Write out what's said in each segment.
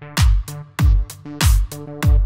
Thank you.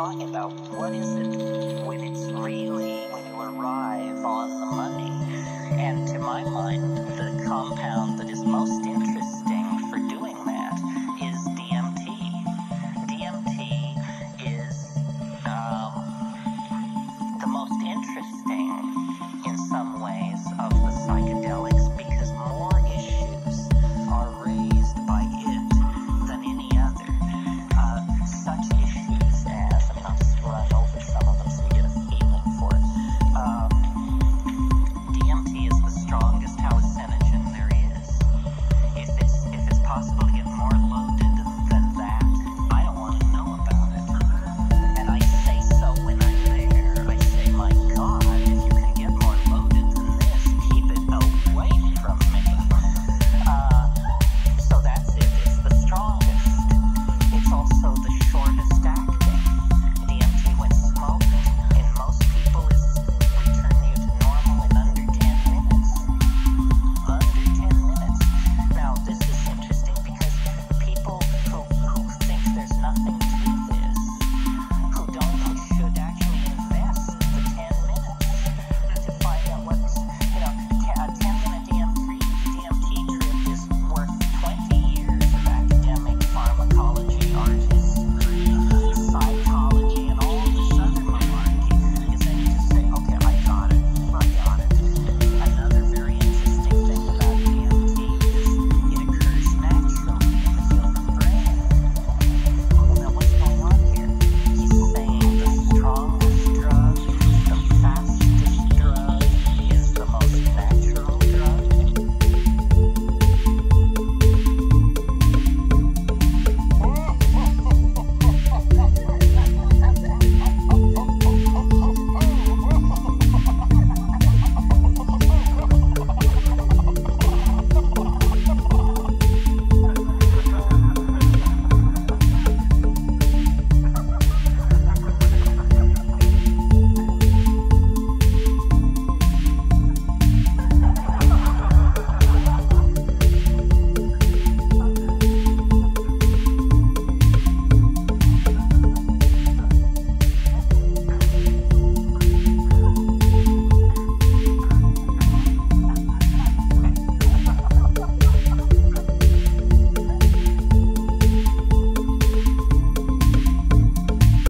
Talking about what is it when it's really when you arrive on the money. And to my mind, the compound